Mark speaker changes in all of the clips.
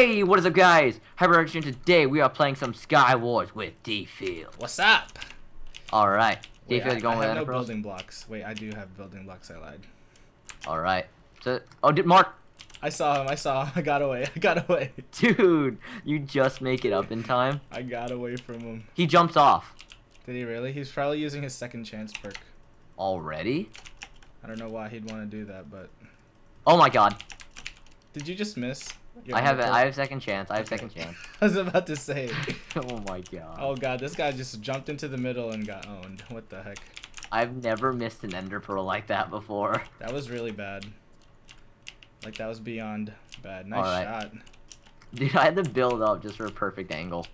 Speaker 1: Hey, what is up, guys? Hyper Today we are playing some Sky Wars with D-Field.
Speaker 2: What's up?
Speaker 1: All right, D-Field going
Speaker 2: I
Speaker 1: with
Speaker 2: have no building blocks. Wait, I do have building blocks. I lied.
Speaker 1: All right. So, oh, did Mark?
Speaker 2: I saw him. I saw him. I got away. I got away.
Speaker 1: Dude, you just make it up in time.
Speaker 2: I got away from him.
Speaker 1: He jumps off
Speaker 2: Did he really? He's probably using his second chance perk.
Speaker 1: already.
Speaker 2: I don't know why he'd want to do that, but
Speaker 1: Oh my God!
Speaker 2: did you just miss?
Speaker 1: I have a. I have second chance. I have second chance.
Speaker 2: I was about to say.
Speaker 1: oh my God!
Speaker 2: Oh god, this guy just jumped into the middle and got owned. What the heck?
Speaker 1: I've never missed an Ender Pearl like that before.
Speaker 2: That was really bad. Like that was beyond bad. Nice
Speaker 1: Alright.
Speaker 2: shot.
Speaker 1: Dude, I had to build up just for a perfect angle.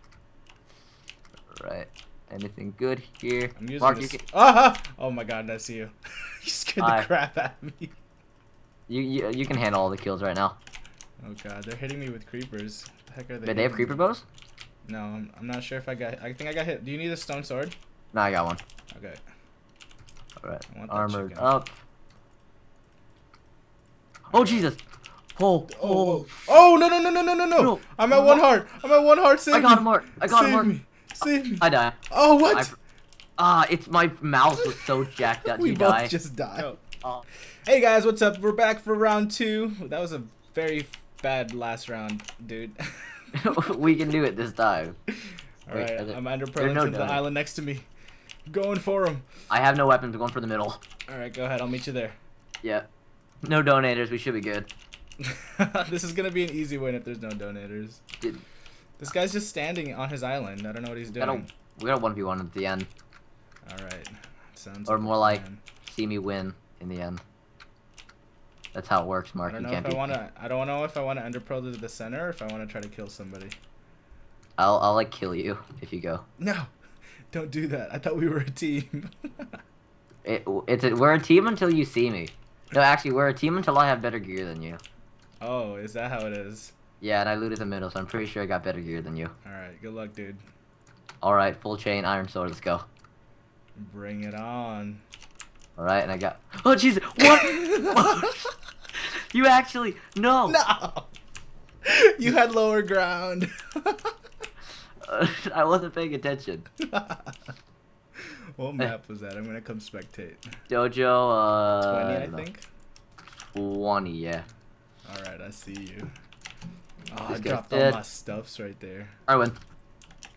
Speaker 1: All right. Anything good here?
Speaker 2: I'm using
Speaker 1: Mark,
Speaker 2: this.
Speaker 1: can,
Speaker 2: Ah! Oh my god, that's you. you scared the crap out of me.
Speaker 1: you you you can handle all the kills right now.
Speaker 2: Oh god, they're hitting me with creepers. What the heck are they?
Speaker 1: Wait, they have creeper bows?
Speaker 2: No, I'm, I'm not sure if I got. I think I got hit. Do you need a stone sword?
Speaker 1: No, I got one.
Speaker 2: Okay.
Speaker 1: All right.
Speaker 2: I want that
Speaker 1: Armored
Speaker 2: chicken.
Speaker 1: up. Oh Jesus! Oh
Speaker 2: Oh,
Speaker 1: oh!
Speaker 2: oh, oh no no no no no no no! I'm at one heart. I'm at one heart. Save
Speaker 1: I got him, Mark. I got
Speaker 2: Save
Speaker 1: him, Mark.
Speaker 2: me. Save me.
Speaker 1: I died.
Speaker 2: Oh what?
Speaker 1: Ah, it's my mouse was so jacked up.
Speaker 2: we
Speaker 1: You
Speaker 2: both
Speaker 1: die.
Speaker 2: just died.
Speaker 1: Oh.
Speaker 2: Hey guys, what's up? We're back for round two. That was a very bad last round, dude.
Speaker 1: we can do it this time.
Speaker 2: All
Speaker 1: Wait,
Speaker 2: right,
Speaker 1: are there-
Speaker 2: I'm under
Speaker 1: there no
Speaker 2: to the island next to me. Going for him.
Speaker 1: I have no weapons. I'm going for the middle.
Speaker 2: All right, go ahead. I'll meet you there.
Speaker 1: Yeah. No donators. We should be good.
Speaker 2: this is gonna be an easy win if there's no donators.
Speaker 1: Dude,
Speaker 2: This guy's just standing on his island. I don't know what he's
Speaker 1: we got a
Speaker 2: doing.
Speaker 1: we got a one v one at the end.
Speaker 2: All right, sounds.
Speaker 1: Or more like-
Speaker 2: plan.
Speaker 1: See me win in the end. That's how it works, Mark.
Speaker 2: I don't
Speaker 1: You
Speaker 2: know if I want to. I don't know if I want to ender pearl to the center or if I want to try to kill somebody.
Speaker 1: I'll I'll like kill you if you go.
Speaker 2: No, don't do that. I thought we were a team.
Speaker 1: It, it's a, we're a team until you see me. No, actually, we're a team until I have better gear than you.
Speaker 2: oh, is that how it is?
Speaker 1: Yeah, and I looted the middle, so I'm pretty sure I got better gear than you.
Speaker 2: All right, good luck, dude.
Speaker 1: All right, full chain, iron sword, let's go.
Speaker 2: Bring it on.
Speaker 1: All right, and I got. Oh Jesus! What? you actually no.
Speaker 2: No. You had lower ground.
Speaker 1: I wasn't paying attention.
Speaker 2: what map was that? I'm gonna come spectate.
Speaker 1: Dojo. Uh,
Speaker 2: Twenty, I think.
Speaker 1: Twenty, yeah.
Speaker 2: All right, I see you. Oh, I dropped all my stuffs right there.
Speaker 1: I win.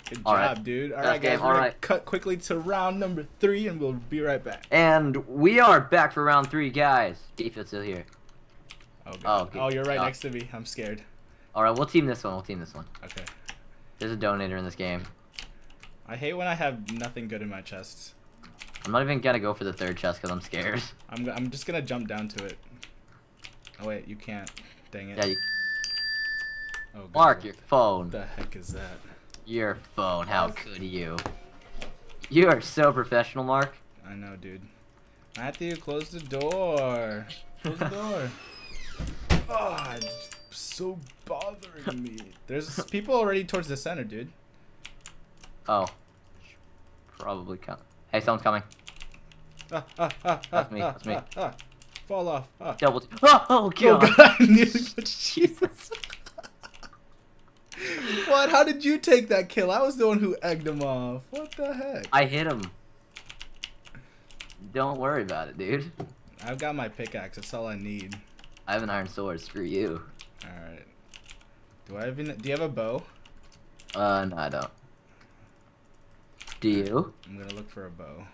Speaker 2: Good
Speaker 1: All
Speaker 2: job,
Speaker 1: right.
Speaker 2: dude. All right, guys,
Speaker 1: game,
Speaker 2: we're
Speaker 1: all
Speaker 2: gonna
Speaker 1: right.
Speaker 2: cut quickly to round number three, and we'll be right back.
Speaker 1: And we are back for round three, guys. Defield's still here.
Speaker 2: Oh,
Speaker 1: Oh,
Speaker 2: God.
Speaker 1: okay.
Speaker 2: oh, you're right
Speaker 1: Uh,
Speaker 2: next to me. I'm scared.
Speaker 1: All right, we'll team this one. We'll team this one.
Speaker 2: Okay.
Speaker 1: There's a donator in this game.
Speaker 2: I hate when I have nothing good in my chest.
Speaker 1: I'm not even gonna go for the third chest because I'm scared.
Speaker 2: I'm, I'm just gonna jump down to it. Oh wait, you can't. Dang it.
Speaker 1: Yeah, you,
Speaker 2: Oh, God.
Speaker 1: Mark your phone.
Speaker 2: What the heck is that?
Speaker 1: Your phone. How could you? You are so professional, Mark.
Speaker 2: I know, dude. Matthew, close the door. Close the door. Oh, it's so bothering me. There's people already towards the center, dude.
Speaker 1: Oh. Probably come. Hey, someone's coming.
Speaker 2: Ah, ah, ah,
Speaker 1: That's me, that's me.
Speaker 2: ah, ah. Fall off. Ah.
Speaker 1: Double. T- oh, oh
Speaker 2: Oh
Speaker 1: god.
Speaker 2: god, I nearly put Jesus. What? How did you take that kill? I was the one who egged him off. What the heck?
Speaker 1: I hit him. Don't worry about it, dude.
Speaker 2: I've got my pickaxe. That's all I need.
Speaker 1: I have an iron sword. Screw you.
Speaker 2: All right. Do I even? Do you have a bow?
Speaker 1: Uh, no, I don't. Do you?
Speaker 2: I'm gonna look for a bow.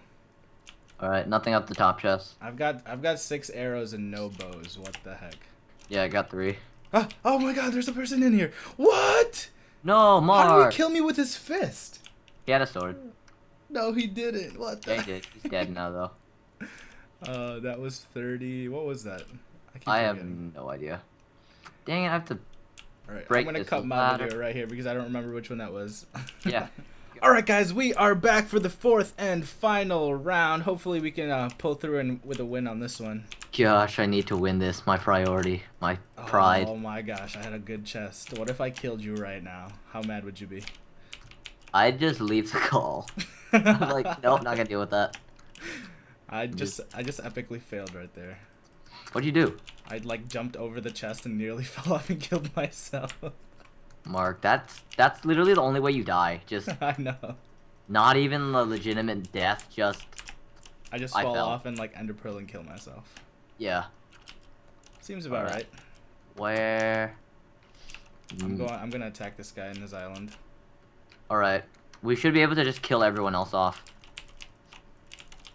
Speaker 1: All right, nothing up the top chest.
Speaker 2: I've got I've got six arrows and no bows. What the heck?
Speaker 1: Yeah, I got three.
Speaker 2: Ah, oh my God! There's a person in here. What?
Speaker 1: No, Mark.
Speaker 2: How did he kill me with his fist?
Speaker 1: He had a sword.
Speaker 2: No, he didn't. What the?
Speaker 1: Yeah, he did. He's dead now, though.
Speaker 2: Uh, that was thirty. What was that? keep
Speaker 1: I have no idea. Dang it, I have to.
Speaker 2: All right,
Speaker 1: break
Speaker 2: I'm gonna cut my
Speaker 1: ladder.
Speaker 2: video right here because I don't remember which one that was.
Speaker 1: Yeah.
Speaker 2: All right, guys, we are back for the fourth and final round. Hopefully, we can uh, pull through and with a win on this one.
Speaker 1: Gosh, I need to win this. My priority. My pride.
Speaker 2: Oh my gosh, I had a good chest. What if I killed you right now? How mad would you be?
Speaker 1: I'd just leave the call. I'm like, nope, not gonna deal with that.
Speaker 2: I just I just epically failed right there.
Speaker 1: What'd you do?
Speaker 2: I like jumped over the chest and nearly fell off and killed myself.
Speaker 1: Mark, that's that's literally the only way you die. Just
Speaker 2: I know.
Speaker 1: not even the legitimate death. Just
Speaker 2: I just
Speaker 1: I
Speaker 2: fall
Speaker 1: fell.
Speaker 2: off and like ender pearl and kill myself.
Speaker 1: yeah.
Speaker 2: Seems about
Speaker 1: Alright.
Speaker 2: right.
Speaker 1: Where?
Speaker 2: I'm
Speaker 1: Mm,
Speaker 2: going. I'm gonna attack this guy in his island.
Speaker 1: All right. We should be able to just kill everyone else off.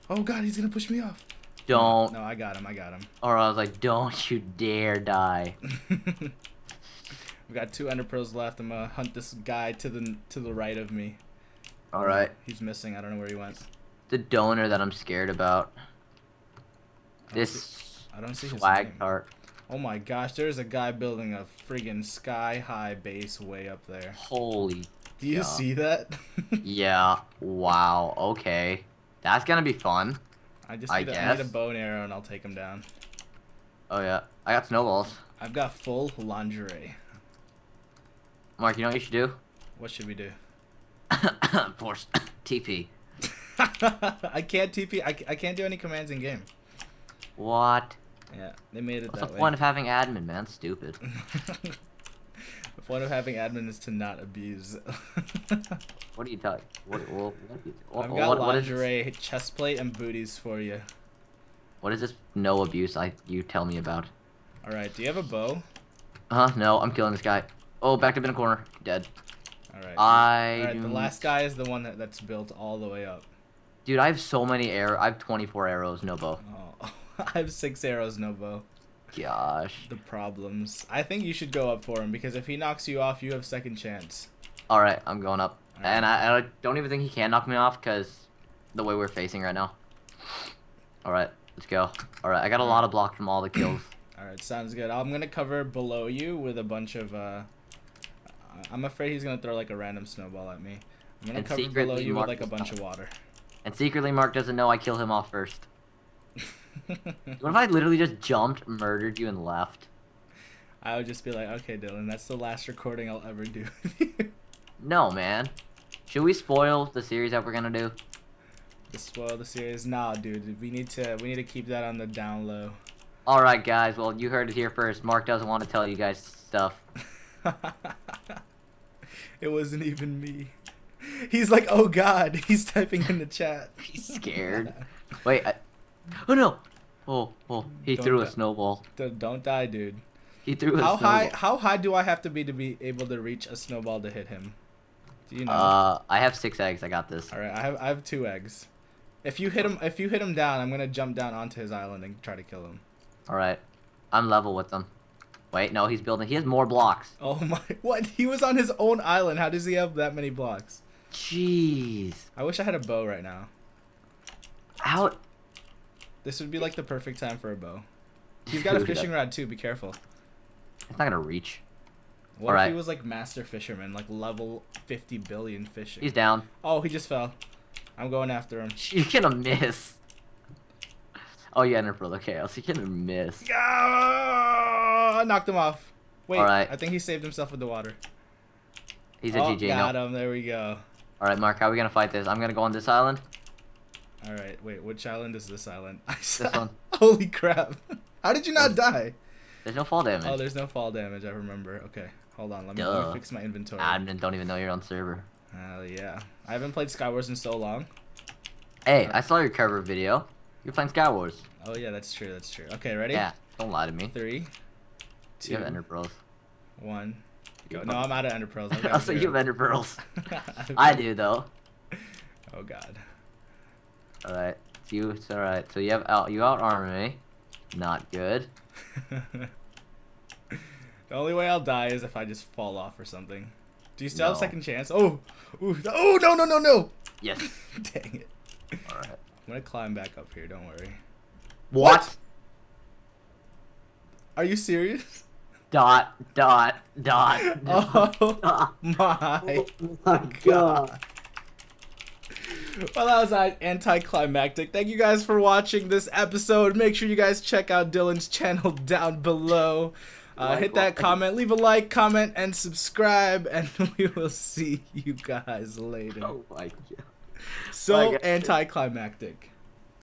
Speaker 2: Oh god, he's gonna push me off.
Speaker 1: Don't.
Speaker 2: No, I got him. I got him.
Speaker 1: Or I was like, don't you dare die.
Speaker 2: we got two ender pearls left. I'm gonna hunt this guy to the to the right of me.
Speaker 1: All right.
Speaker 2: He's missing. I don't know where he went.
Speaker 1: The donor that I'm scared about.
Speaker 2: I don't see-
Speaker 1: This
Speaker 2: I don't see his
Speaker 1: swag cart.
Speaker 2: Oh my gosh, there's a guy building a friggin' sky high base way up there.
Speaker 1: Holy.
Speaker 2: Do you see that?
Speaker 1: Yeah. Wow. Okay. That's gonna be fun.
Speaker 2: I just
Speaker 1: I
Speaker 2: need, a, I need a bow and arrow and I'll take him down.
Speaker 1: Oh yeah. I got snowballs.
Speaker 2: I've got full lingerie.
Speaker 1: Mark, you know what you should do?
Speaker 2: What should we do?
Speaker 1: Force TP.
Speaker 2: I can't TP. I, I can't do any commands in game.
Speaker 1: What?
Speaker 2: Yeah, they made it
Speaker 1: What's
Speaker 2: that
Speaker 1: the
Speaker 2: way.
Speaker 1: point of having admin, man? Stupid.
Speaker 2: the point of having admin is to not abuse.
Speaker 1: What are you talking? What? What? What,
Speaker 2: I've
Speaker 1: what,
Speaker 2: got
Speaker 1: what is
Speaker 2: lingerie, chest plate, and booties for you.
Speaker 1: What is this? No abuse. I you tell me about.
Speaker 2: All right, do you have a bow?
Speaker 1: Huh? No, I'm killing this guy. Oh, backed up in a corner. Dead.
Speaker 2: All right.
Speaker 1: I.
Speaker 2: All right, the last guy is the one that, that's built all the way up.
Speaker 1: Dude, I have so many arrows. I have 24 arrows, no bow.
Speaker 2: Oh, I have six arrows, no bow.
Speaker 1: Gosh.
Speaker 2: The problems. I think you should go up for him because if he knocks you off, you have second chance.
Speaker 1: All right, I'm going up,
Speaker 2: Alright.
Speaker 1: and I, I don't even think he can knock me off because the way we're facing right now. All right, let's go. All right, I got a lot of blocks from all the kills.
Speaker 2: All right, sounds good. I'm gonna cover below you with a bunch of. uh I- I'm afraid he's gonna throw like a random snowball at me. I'm gonna
Speaker 1: And
Speaker 2: cover below you with like a bunch of water.
Speaker 1: And secretly, Mark doesn't know I kill him off first. What if I literally just jumped, murdered you, and left?
Speaker 2: I would just be like, okay, Dylan, that's the last recording I'll ever do. with you."
Speaker 1: No, man. Should we spoil the series that we're gonna do?
Speaker 2: to spoil the series, nah, dude. We need to we need to keep that on the down low.
Speaker 1: All right, guys. Well, you heard it here first. Mark doesn't want to tell you guys stuff.
Speaker 2: it wasn't even me. He's like, oh god. He's typing in the chat.
Speaker 1: He's scared. Wait. I... Oh no. Oh, oh. He
Speaker 2: Don't
Speaker 1: threw a
Speaker 2: die.
Speaker 1: snowball.
Speaker 2: D- Don't die, dude.
Speaker 1: He threw a
Speaker 2: How
Speaker 1: snowball.
Speaker 2: high? How high do I have to be to be able to reach a snowball to hit him? Do you know?
Speaker 1: Uh, I have six eggs. I got this.
Speaker 2: All right, I have I have two eggs. If you hit him, if you hit him down, I'm gonna jump down onto his island and try to kill him.
Speaker 1: All right. I'm level with them. Wait, no, he's building. He has more blocks.
Speaker 2: Oh my! What? He was on his own island. How does he have that many blocks?
Speaker 1: Jeez.
Speaker 2: I wish I had a bow right now.
Speaker 1: How?
Speaker 2: This would be like the perfect time for a bow. He's got a fishing rod too. Be careful.
Speaker 1: It's not gonna reach.
Speaker 2: What if
Speaker 1: Alright.
Speaker 2: he was like master fisherman, like level 50 billion fishing?
Speaker 1: He's down.
Speaker 2: Oh, he just fell. I'm going after him.
Speaker 1: You're gonna miss. Oh, yeah, Enderpearl. Okay, I was gonna miss.
Speaker 2: Ah, I knocked him off. Wait,
Speaker 1: Alright.
Speaker 2: I think he saved himself with the water.
Speaker 1: He's a
Speaker 2: oh,
Speaker 1: GG.
Speaker 2: got
Speaker 1: No.
Speaker 2: him. There we go.
Speaker 1: All right, Mark. How are we gonna fight this? I'm gonna go on this island.
Speaker 2: All right, wait. Which island is this island? I
Speaker 1: This one.
Speaker 2: Holy crap! How did you not die?
Speaker 1: There's no fall damage.
Speaker 2: Oh, there's no fall damage. I remember. Okay, hold on. Let me, let me fix my inventory.
Speaker 1: Admin don't even know you're on server.
Speaker 2: Hell yeah! I haven't played Skywars in so long.
Speaker 1: Hey, I saw your cover video. You're playing Skywars.
Speaker 2: Oh yeah, that's true. That's true. Okay, ready?
Speaker 1: Yeah. Don't lie to me.
Speaker 2: Three, two,
Speaker 1: You have Ender Pearls.
Speaker 2: one. Go. No, I'm out of ender pearls. I've got
Speaker 1: you
Speaker 2: zero.
Speaker 1: have Ender Pearls.
Speaker 2: I've
Speaker 1: I
Speaker 2: got-
Speaker 1: do though.
Speaker 2: Oh god.
Speaker 1: All right. It's you. It's all right. So you have out. You out armor me. Not good.
Speaker 2: the only way I'll die is if I just fall off or something. Do you still have second chance? Oh, Ooh, oh no no no no!
Speaker 1: Yes.
Speaker 2: Dang it!
Speaker 1: All right.
Speaker 2: I'm gonna climb back up here. Don't worry.
Speaker 1: What?
Speaker 2: Are you serious?
Speaker 1: Dot. Dot. Dot.
Speaker 2: Oh
Speaker 1: dot.
Speaker 2: my
Speaker 1: my
Speaker 2: god. Well, that was anticlimactic. Thank you guys for watching this episode. Make sure you guys check out Dylan's channel down below. Uh, hit that comment, leave a like, comment, and subscribe, and we will see you guys later.
Speaker 1: Oh my god.
Speaker 2: So anticlimactic.